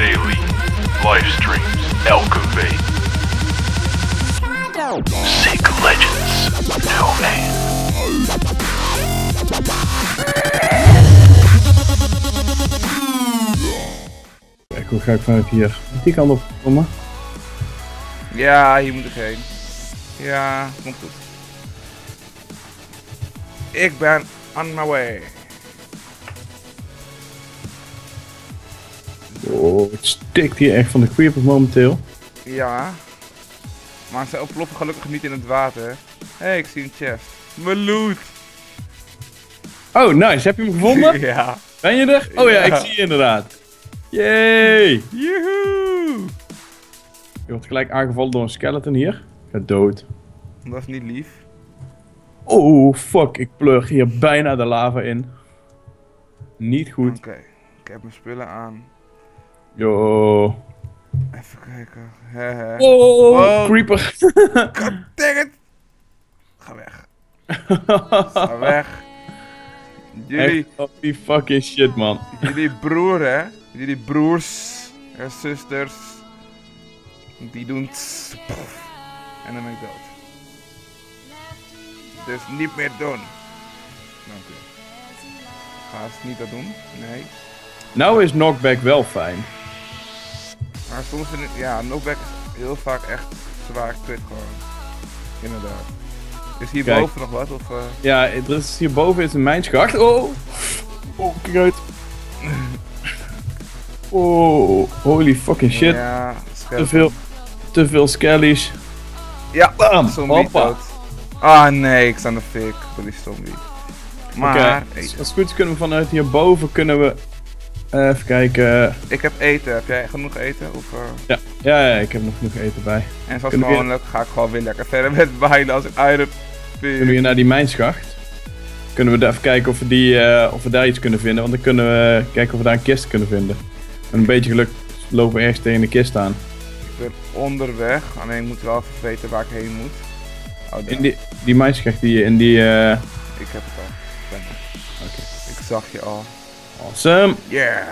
daily livestreams. LKV. Sick Legends. No man. Kijk, hoe ga ik vanuit hier? Die kant op komen. Ja, hier moet ik heen. Ja, komt goed. Ik ben on my way. Oh, het stikt hier echt van de creepers momenteel. Ja. Maar ze ontploffen gelukkig niet in het water. Hé, hey, ik zie een chest. Mijn loot. Oh, nice. Heb je hem gevonden? ja. Ben je er? Oh ja, Ja. ik zie je inderdaad. Yay! Joehoe. Je wordt gelijk aangevallen door een skeleton hier. Ga dood. Dat is niet lief. Oh, fuck. Ik pleur hier bijna de lava in. Niet goed. Oké. Ik heb mijn spullen aan. Yo. Even kijken. Oh, Oh. creeper. God dang it. Ga weg. Ga weg. Jullie, holy fucking shit, man. jullie broer hè. Jullie broers en zusters. Die doen tss, En dan ben ik dood. Dus niet meer doen. Dank u. Ga ze niet dat doen? Nee. Nou is knockback wel fijn. Maar soms vind ik, ja, knockback is heel vaak echt zwaar kut gewoon. Inderdaad. Is hier Kijk. boven nog wat? Of, eh, Ja, er is hierboven is een mijnschacht. Oh. Oh, kijk uit. Oh, holy fucking shit. Ja, Te veel, te veel skellies. Ja, Bam, zombie hoppa. dood. Ah nee, ik sta in de fik door die zombie. Maar, als het goed is kunnen we vanuit hierboven kunnen we even kijken. ik heb eten. Heb jij genoeg eten? Of, eh, Ja, ja, ja, ik heb nog genoeg eten bij. En zoals gewoonlijk ga ik gewoon weer lekker verder met bijlen als ik iron Kunnen we hier naar die mijnschacht? Kunnen we daar even kijken of we, die, eh, of we daar iets kunnen vinden? Want dan kunnen we kijken of we daar een kist kunnen vinden. Met een beetje geluk lopen we ergens tegen de kist aan. Ik ben onderweg, alleen ik moet wel even weten waar ik heen moet. Oh. In die, die mijnschacht die je in die... eh, Ik heb het al. Ik zag je al. Awesome! Yeah!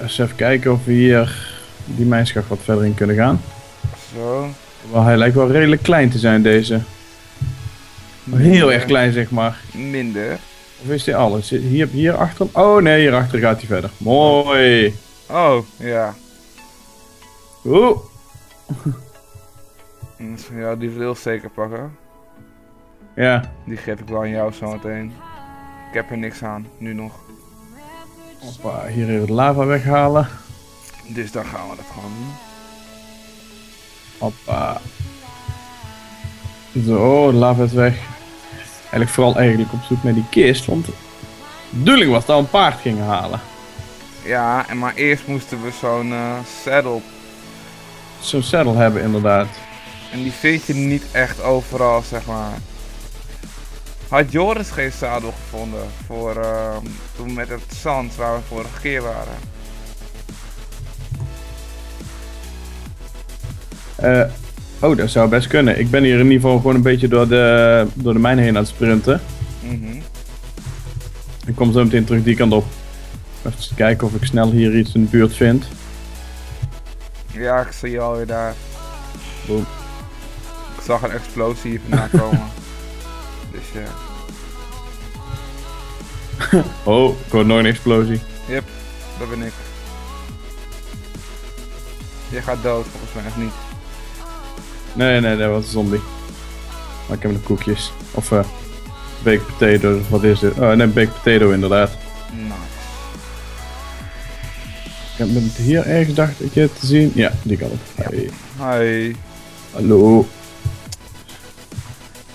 Eens even kijken of we hier die mijnschacht wat verder in kunnen gaan. Zo. Wel, hij lijkt wel redelijk klein te zijn deze. Heel erg klein zeg maar. Minder. Of is die alles? Zit Hier, hier achter? Oh nee, hierachter gaat hij verder. Mooi! Oh, ja. Oeh! Ja, die wil zeker pakken. Ja. Die geef ik wel aan jou zometeen. Ik heb er niks aan, nu nog. Hoppa, hier even de lava weghalen. Dus dan gaan we dat gewoon doen. Hoppa. Zo, de lava is weg. Eigenlijk vooral eigenlijk op zoek naar die kist, want de bedoeling was dat we een paard gingen halen. Ja, en maar eerst moesten we zo'n eh, saddle. Zo'n saddle hebben inderdaad. En die vind je niet echt overal, zeg maar. Had Joris geen zadel gevonden voor ehm, toen met het zand waar we vorige keer waren? Eh, oh, dat zou best kunnen. Ik ben hier in ieder geval gewoon een beetje door de, door de mijn heen aan het sprinten. Mhm. Ik kom zo meteen terug die kant op. Even kijken of ik snel hier iets in de buurt vind. Ja, ik zie je alweer daar. Boom. Ik zag een explosie hier vandaan komen. ja. Oh, ik hoor nog een explosie. Yep, dat ben ik. Je gaat dood volgens mij, of niet? Nee, nee, dat was een zombie. Maar ik heb nog koekjes. Of eh baked potato, wat is dit? Oh, nee, baked potato inderdaad. Nice. Ik heb het hier ergens dacht ik het te zien. Ja, die kan op. Hi. Hallo.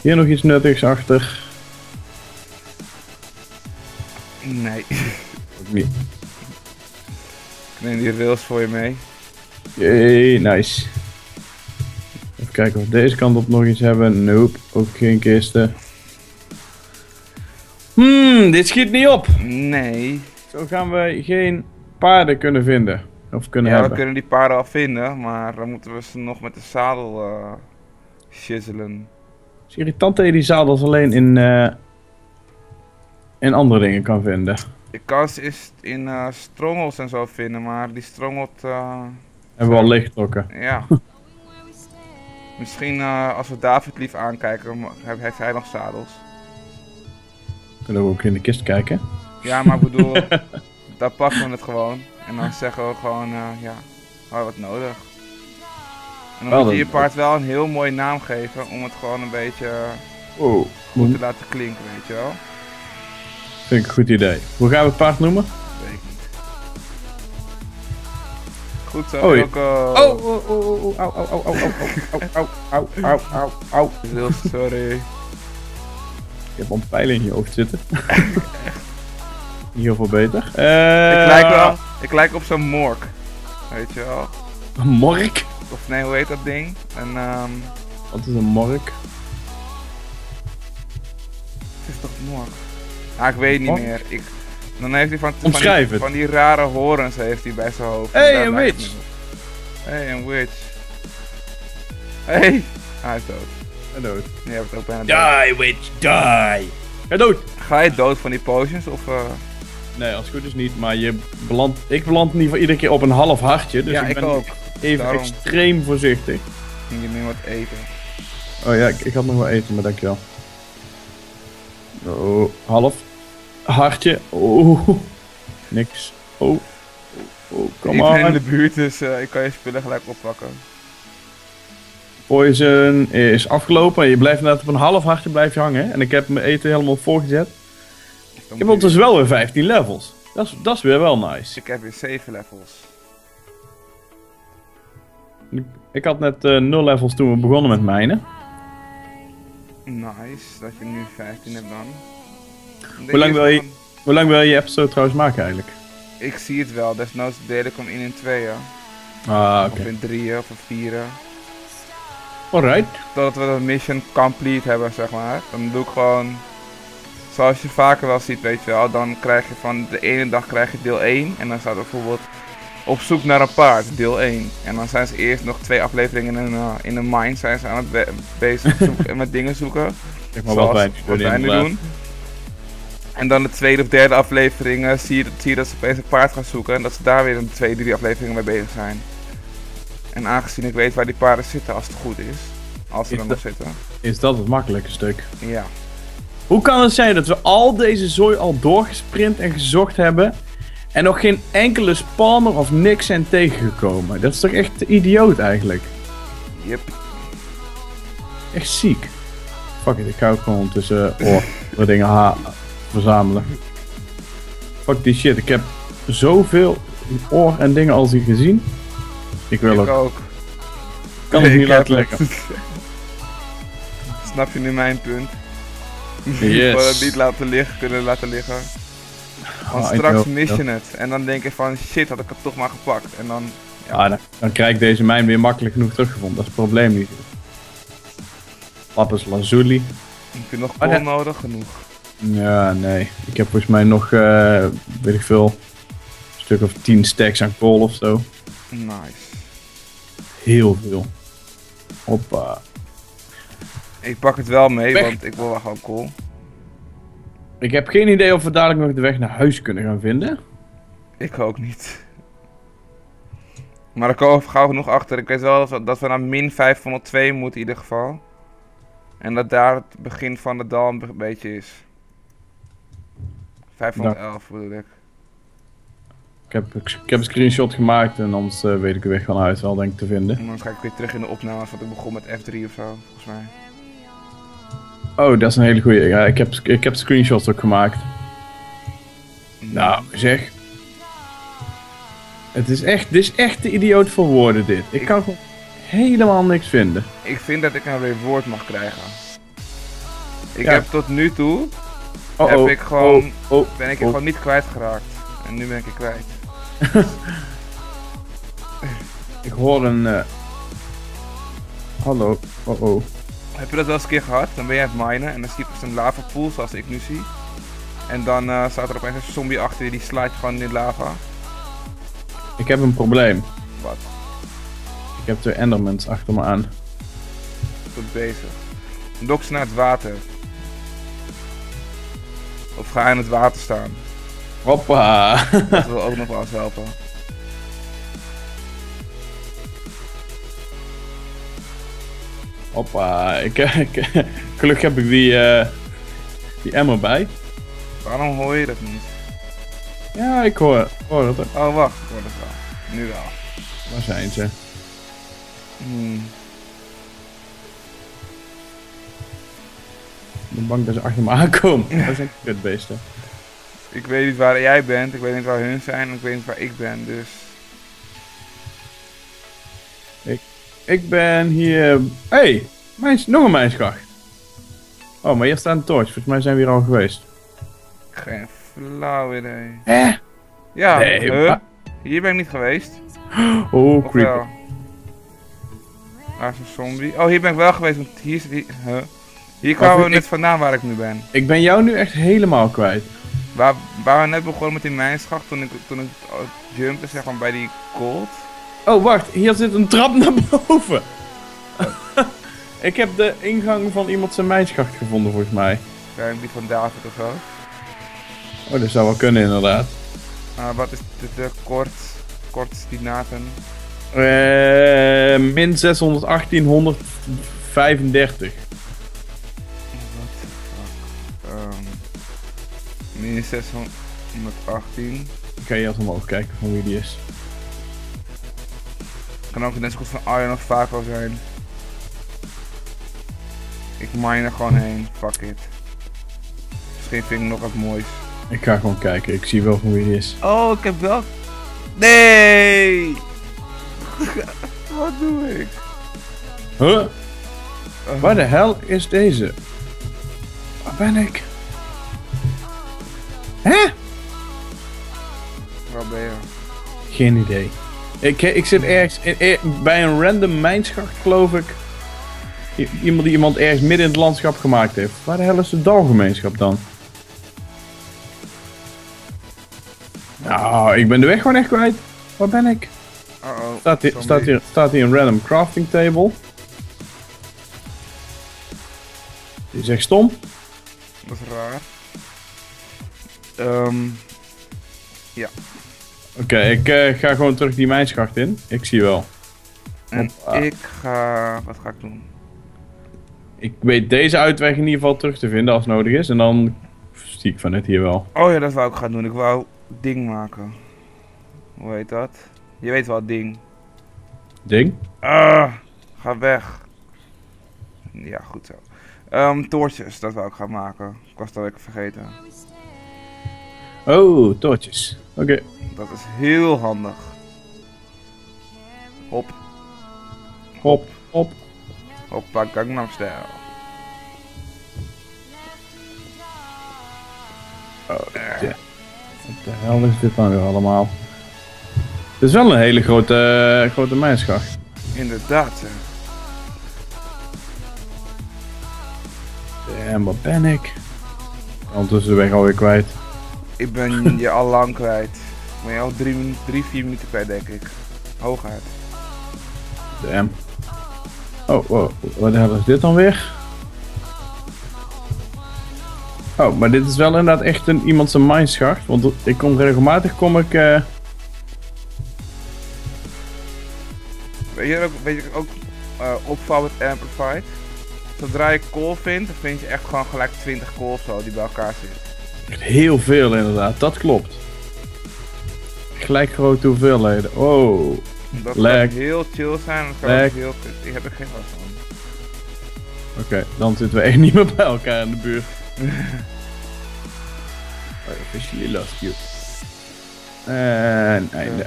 Hier nog iets nuttigs achter. Nee. Ook niet. Ik neem die rails voor je mee. Yay, nice. Even kijken of we deze kant op nog iets hebben. Nope, ook geen kisten. Hmm, dit schiet niet op. Nee. Zo gaan we geen paarden kunnen vinden. Of kunnen Ja, we hebben. kunnen die paarden al vinden, maar dan moeten we ze nog met de zadel eh shizzelen. Het is irritant dat je die zadels alleen in, eh, in andere dingen kan vinden. Je kan ze is in strongholds en zo vinden, maar die stronghold, eh, Hebben we al leeggetrokken. ja. Misschien als we David lief aankijken, heeft hij nog zadels. Kunnen we ook in de kist kijken? Ja, maar ik bedoel, daar pakken we het gewoon. En dan zeggen we gewoon, ja, we hebben wat nodig. En dan moet je je paard wel een heel mooie naam geven om het gewoon een beetje Oh, goed te laten klinken, weet je wel. vind ik een goed idee. Hoe gaan we het paard noemen? Weet ik niet. Goed zo, Oei. ook eh, oh, oh, oh, oh, au, au, au, au, au, au, au, au, au, au, au. Heel sorry. Je hebt al een pijl in je hoofd zitten. Heel veel beter. Ik Eh, lijk wel, ik lijk op zo'n mork. Weet je wel. Een mork? Of nee, hoe heet dat ding? En ehm, Wat is een mork? het is toch mork? Ah, ik weet het niet meer. Ik, dan heeft hij van, van, Omschrijf die, het. van die rare horens heeft hij bij zijn hoofd. Hey, een witch. Hey, een witch. Hey! Hij is dood. Ga dood. Je hebt het ook bijna dood. Die, witch, die! Ga dood! Ga je dood van die potions of... eh, Nee, als het goed is niet, maar je belandt, ik beland in ieder geval iedere keer op een half hartje. Dus ja, ik ik ben ook. even Daarom. extreem voorzichtig. Ging je nu wat eten. Oh ja, ik, ik had nog wel eten, maar dankjewel. Oh, half. Hartje. Oh. Niks. Oh. Oh, oh ik kom ben in de buurt, dus eh, ik kan je spullen gelijk oppakken. Poison is afgelopen en je blijft net op een half hartje blijven hangen. En ik heb mijn eten helemaal voorgezet. Ik heb ondertussen wel weer 15 levels. Dat is, dat is weer wel nice. Ik heb weer 7 levels. Ik, had net eh 0 levels toen we begonnen met mijnen. Nice, dat je nu 15 hebt dan. Hoe lang wil je- Hoe lang wil je je episode trouwens maken eigenlijk? Ik zie het wel, desnoods deel ik hem in in tweeën. Ah, oké. Of in drieën of in vieren. Alright. Totdat we de mission complete hebben, zeg maar. Dan doe ik gewoon... Zoals je vaker wel ziet, weet je wel. Dan krijg je van de ene dag krijg je deel 1. En dan staat er bijvoorbeeld... Op zoek naar een paard, deel 1. En dan zijn ze eerst nog twee afleveringen in een, eh, in mine zijn ze aan het be- bezig zoeken, met dingen zoeken. Maar Zoals wat wij nu wat doen wij nu doen. En dan de tweede of derde aflevering zie, je, zie je dat ze opeens een paard gaan zoeken. En dat ze daar weer een twee, drie afleveringen mee bezig zijn. En aangezien ik weet waar die paarden zitten als het goed is. Als ze er nog zitten. Is dat het makkelijke stuk? Ja. Hoe kan het zijn dat we al deze zooi al doorgesprint en gezocht hebben en nog geen enkele spawner of niks zijn tegengekomen? Dat is toch echt idioot eigenlijk? Yep. Echt ziek. Fuck it, ik ga ook gewoon tussen oor wat dingen ha verzamelen. Fuck die shit, ik heb zoveel oor en dingen al gezien. Ik wil Ik ook. ook. Kan het Ik niet laten het. Snap je nu mijn punt? Yes. Niet laten liggen, kunnen laten liggen. Want Ah, straks hoop- mis je het. En dan denk je van shit, had ik het toch maar gepakt. En dan, Ja, dan, dan krijg ik deze mijn weer makkelijk genoeg teruggevonden. Dat is het probleem niet. Lapis lazuli. heb je nog kool nodig? Genoeg. Ja, nee. Ik heb volgens mij nog, eh, weet ik veel, een stuk of 10 stacks aan kool of zo. Nice. Heel veel. Hoppa. Ik pak het wel mee, Weg. want ik wil wel gewoon cool. Ik heb geen idee of we dadelijk nog de weg naar huis kunnen gaan vinden. Ik ook niet. Maar ik kom er gauw genoeg achter. Ik weet wel dat we, we naar min 502 moeten in ieder geval. En dat daar het begin van de dal een be- beetje is. 511 bedoel ik. Ik heb, ik, heb een screenshot gemaakt en anders eh, weet ik de weg van huis wel denk ik te vinden. En dan ga ik weer terug in de opnames, want ik begon met F3 of zo, volgens mij. Oh, dat is een hele goeie. Ja, ik heb, ik heb screenshots ook gemaakt. Nou, zeg. Het is echt, dit is echt de idioot voor woorden dit. Ik kan gewoon helemaal niks vinden. Ik vind dat ik een reward mag krijgen. Ik Ja. heb tot nu toe, Oh, Heb oh, ik gewoon- Oh, oh, ben ik oh. gewoon niet kwijtgeraakt. En nu ben ik er kwijt. Ik hoor een... eh, Hallo. Oh oh. Heb je dat wel eens een keer gehad? Dan ben je aan het minen en dan zie je dus een lavapool zoals ik nu zie. En dan eh, staat er opeens een zombie achter je, die slaat je gewoon in de lava. Ik heb een probleem. Wat? Ik heb twee endermans achter me aan. Goed bezig. Dok ze naar het water. Of ga je in het water staan. Hoppa. Dat wil ook nog wel eens helpen. Hoppa. Ik, ik, gelukkig heb ik die, eh die emmer bij. Waarom hoor je dat niet? Ja, ik hoor, hoor het. Oh, wacht. Ik hoor het wel. Nu wel. Waar zijn ze? Hmm. Ik ben bang dat ze achter me aankomen. Dat zijn kutbeesten. Ik weet niet waar jij bent, ik weet niet waar hun zijn en ik weet niet waar ik ben, dus... Ik ben hier... hey, mijns, nog een mijnskracht. Oh, maar hier staat een torch. Volgens mij zijn we hier al geweest. Geen flauw idee. Hè? Ja, Nee, huh? Hier ben ik niet geweest. Oh, Of creeper. wel? Waar is een zombie? Oh, hier ben ik wel geweest, want hier zit... Hier, huh? hier kwamen we ik- net vandaan waar ik nu ben. Ik ben jou nu echt helemaal kwijt. Waar, waar we net begonnen met die mijnschacht, toen ik, toen ik oh, jumpte, zeg maar, bij die cold. Oh, wacht. Hier zit een trap naar boven. ik heb de ingang van iemand zijn mijnschacht gevonden, volgens mij. Kijk, die van David of zo. Oh, dat zou wel kunnen, inderdaad. Ah, wat is de, de kort, kortstinaten? Eh, min 618, 135. Wat de fuck? Ehm min 618. Ik ga eerst omhoog kijken van wie die is. Kan ook net zo goed van Iron of Vaco zijn. Ik mine er gewoon heen. Fuck it. Misschien vind ik nog wat moois. Ik ga gewoon kijken. Ik zie wel van wie die is. Oh, ik heb wel... Nee! wat doe ik? Huh? Uh, Waar de hel is deze? Waar ben ik? Hè? Waar ben je? Geen idee. Ik, ik zit ergens in- in- bij een random mijnschacht, geloof ik. I- Iemand die iemand ergens midden in het landschap gemaakt heeft. Waar de hel is de dalgemeenschap dan? Nou, ik ben de weg gewoon echt kwijt. Waar ben ik? Uh-oh. Staat hier, staat hier, staat hier een random crafting table. Die is echt stom. Dat is raar. Ehm Oké, ik eh, ga gewoon terug die mijnschacht in. Ik zie wel. en Hoppa. ik ga... Wat ga ik doen? Ik weet deze uitweg in ieder geval terug te vinden als nodig is. En dan zie ik van het hier wel. Oh ja, dat wou ik gaan doen. Ik wou ding maken. Hoe heet dat? Je weet wel, ding. Ding. Ah, ga weg. Ja, goed zo. Ehm toortjes, dat wou ik gaan maken. Ik was dat even vergeten. Oh, toortjes. Oké. Dat is heel handig. Hop, Hop, hop. hoppa, Gangnam Style. Oh, ja. Wat de hel is dit dan weer allemaal? Het is wel een hele grote, eh, grote mijnschacht. Inderdaad, zeg. En waar ben ik? Ondertussen de weg alweer kwijt. Ik ben je al lang kwijt. Ik ben je al drie, drie, vier minuten kwijt, denk ik. Hooguit. Damn. Oh, wow. Wat de hel is dit dan weer? Oh, maar dit is wel inderdaad echt een, iemand zijn mijnschacht. Want ik kom regelmatig kom ik... eh, Weet je ook, weet je ook opval met Amplified? Zodra je kool vindt, dan vind je echt gewoon gelijk 20 kool of zo die bij elkaar zitten. Heel veel inderdaad, dat klopt. Gelijk grote hoeveelheden. Oh. Dat kan Lek. heel chill zijn, dat kan heel kut. Ik heb er geen last van. Oké, dan zitten we echt niet meer bij elkaar in de buurt. I officially lost you. En einde.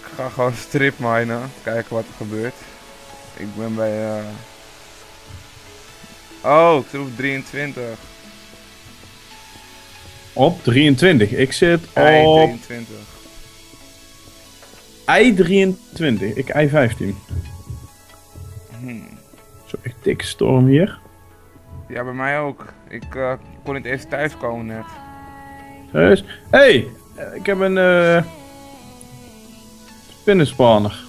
Ik ga gewoon strip minen, kijken wat er gebeurt. Ik ben bij eh Oh, op 23. Op 23. Ik zit op 23. I 23. Ik I 15. Hmm. Zo echt dikke storm hier. Ja, bij mij ook. Ik eh, kon niet eens thuiskomen net. Serieus? Hey, ik heb een eh spinnenspanner.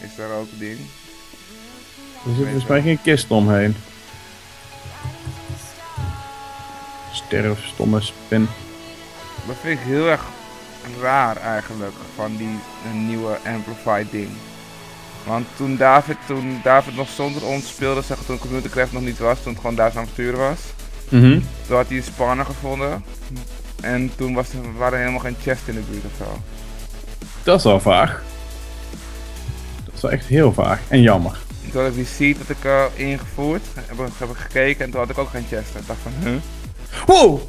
Is daar ook een ding? Er zit volgens mij geen kist omheen. Sterf, stomme spin. Dat vind ik heel erg raar eigenlijk, van die nieuwe Amplified ding. Want toen David, toen David nog zonder ons speelde, zeg toen Computercraft nog niet was, toen het gewoon Duits avontuur was. Mhm. Toen had hij een spanner gevonden. En toen was er, waren er helemaal geen chest in de buurt of zo. Dat is wel vaag. Dat is wel echt heel vaag. En jammer. Toen had ik die seed dat ik eh, ingevoerd, heb, heb ik gekeken en toen had ik ook geen chest. Ik dacht van, huh? Wow!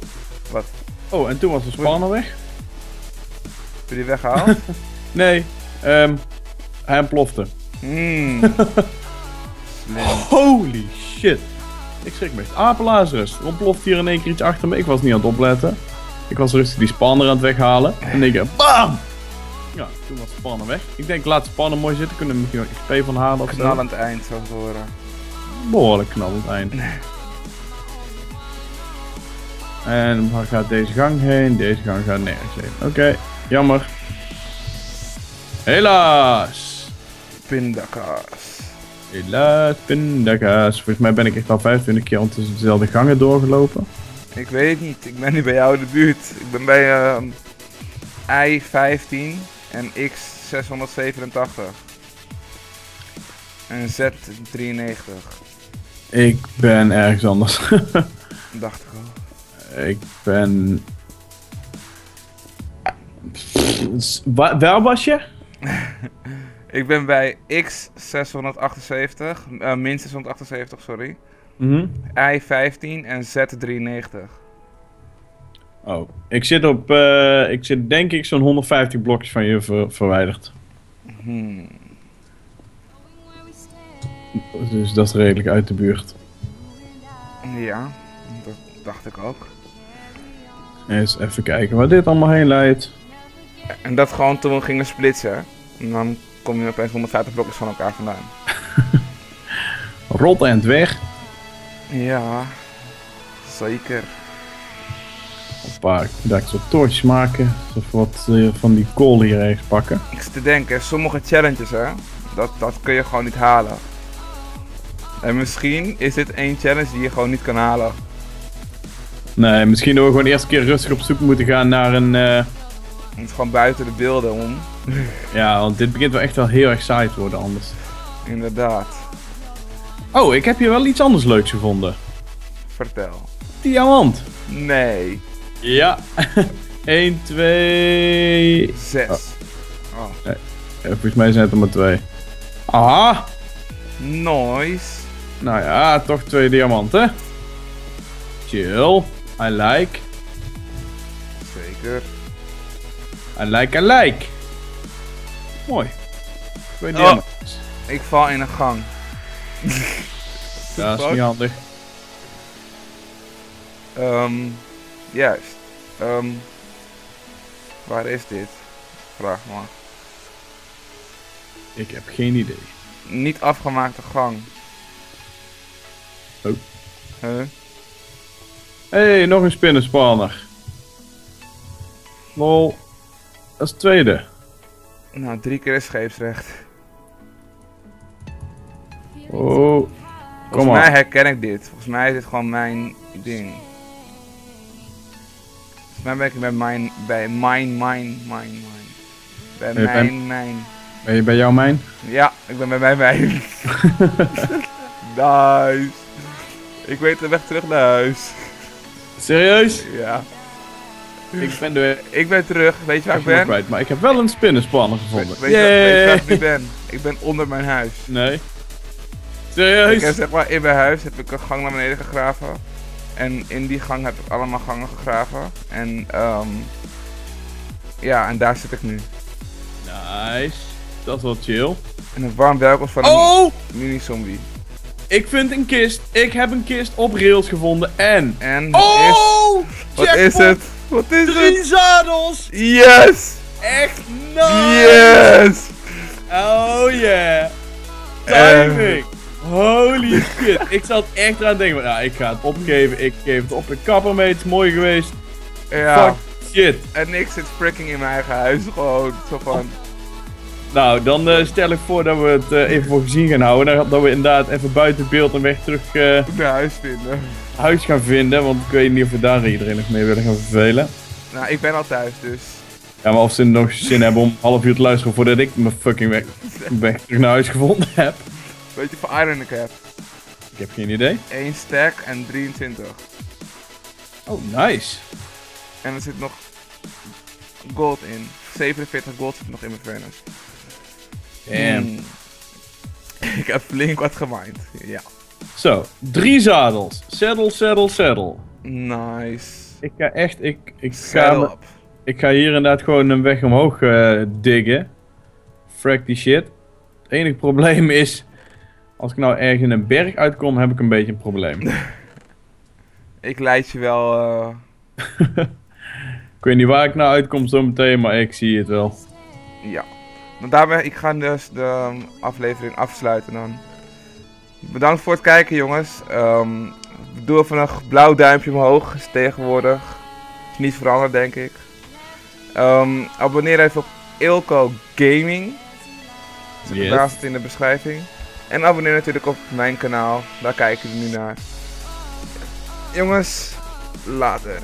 Wat? Oh, en toen was de spanner weg? Heb je die weggehaald? Nee, ehm hij plofte. Hmm. Slim. Holy shit. Ik schrik me echt. Apenlazarus. Er ontploft hier in één keer iets achter me. Ik was niet aan het opletten. Ik was rustig die spanner aan het weghalen. En ik BAM! Ja, toen was de spanner weg. Ik denk, laat de spanner mooi zitten. Kunnen we misschien nog XP van halen of zo. Knallend eind, zo horen. Behoorlijk knallend eind. En waar gaat deze gang heen? Deze gang gaat nergens heen. Oké, jammer. Helaas. Pindakaas. Helaas, pindakaas. Volgens mij ben ik echt al 25 keer ondertussen dezelfde gangen doorgelopen. Ik weet het niet, ik ben nu bij jou in de buurt. Ik ben bij ehm I-15 en X-687. En Z-93, Ik ben ergens anders. dacht ik al. Ik ben... Wa- waar was je? Ik ben bij X-678, eh min 678, sorry. Mhm. I-15 en Z-93. Oh, ik zit op... eh, ik zit denk ik zo'n 150 blokjes van je ver- verwijderd. Hmm. Dus dat is redelijk uit de buurt. Ja, dat dacht ik ook. Eens even kijken waar dit allemaal heen leidt. En dat gewoon toen we gingen splitsen. En dan kom je opeens 150 blokjes van elkaar vandaan. Rot en weg. Ja, zeker. Ik moet eigenlijk wat torches maken. Of wat eh, van die kool hier ergens pakken. Ik zit te denken, sommige challenges hè, dat, dat kun je gewoon niet halen. En misschien is dit één challenge die je gewoon niet kan halen. Nee, misschien dat we gewoon eerst een keer rustig op zoek moeten gaan naar een... Het is gewoon buiten de beelden om. Ja, want dit begint wel echt wel heel erg saai te worden anders. Inderdaad. Oh, ik heb hier wel iets anders leuks gevonden. Vertel. Diamant. Nee. Ja. 1, 2... Zes. Oh. Eh, volgens mij zijn het er maar twee. Aha. Nice. Nou ja, toch twee diamanten. Chill. I like. Zeker. I like, I like. Mooi. Twee Oh. Ik val in een gang. Dat is niet handig. Ehm, juist. Ehm, waar is dit? Vraag maar. Ik heb geen idee. Niet afgemaakte gang. Oh. Huh? Hé, hey, nog een spinnenspanner. Lol. Dat is de tweede. Nou, drie keer is scheepsrecht. Oh. Kom Volgens mij herken ik dit. Volgens mij is dit gewoon mijn ding. Volgens mij ben ik bij mijn, bij mijn, mijn, mijn, mijn. Bij- mijn, mijn. Ben je bij jouw mijn? Ja, ik ben bij mijn, mijn. nice. Ik weet de weg terug naar huis. Serieus? Ja. Ik ben de Ik ben terug. Weet je waar ik weg ben? kwijt, maar ik heb wel een spinnenspanner gevonden. Weet, je, weet je waar ik nu ben? Ik ben onder mijn huis. Nee. Ik Serieus? heb zeg maar in mijn huis heb ik een gang naar beneden gegraven. En in die gang heb ik allemaal gangen gegraven. En ehm ja, en daar zit ik nu. Nice. Dat is wel chill. En een warm welkom van een Oh! mini-zombie. Ik vind een kist. Ik heb een kist op rails gevonden. En... En is, Oh! wat is het? Wat is Drie het? zadels! Yes! Echt nice! Yes! Oh yeah! Timing! Holy shit! ik zat echt eraan denken, van, ja, ik ga het opgeven, ik geef het op. Ik kap ermee, het is mooi geweest. Ja. Fuck shit. En ik zit freaking in mijn eigen huis gewoon. Zo van. Nou, dan eh, stel ik voor dat we het eh, even voor gezien gaan houden. Dat, dat we inderdaad even buiten beeld een weg terug eh, Naar huis vinden. huis gaan vinden. Want ik weet niet of we daar iedereen nog mee willen gaan vervelen. Nou, ik ben al thuis, dus. Ja, maar of ze nog zin hebben om een half uur te luisteren voordat ik mijn fucking weg, weg terug naar huis gevonden heb. Weet je voor iron ik heb? Ik heb geen idee. 1 stack en 23. Oh, nice. En er zit nog gold in. 47 gold zit nog in mijn furnace. Damn. Hmm. Ik heb flink wat gemined. Ja. Zo, drie zadels. Saddle, saddle, saddle. Nice. Ik ga echt, ik, ik, ga, Saddle me- up. ik ga hier inderdaad gewoon een weg omhoog eh, diggen. Frack die shit. Het enige probleem is, als ik nou ergens in een berg uitkom, heb ik een beetje een probleem. Ik leid je wel. eh, ik weet niet waar ik nou uitkom zo meteen, maar ik zie het wel. ja. Maar daarmee, ik ga dus de um, aflevering afsluiten dan. Bedankt voor het kijken, jongens. Ehm doe even een blauw duimpje omhoog. Is tegenwoordig. Is niet veranderd, denk ik. Ehm, abonneer even op Ilko Gaming. Yes. Daar staat in de beschrijving. En abonneer natuurlijk op mijn kanaal. Daar kijken we nu naar. Jongens, later.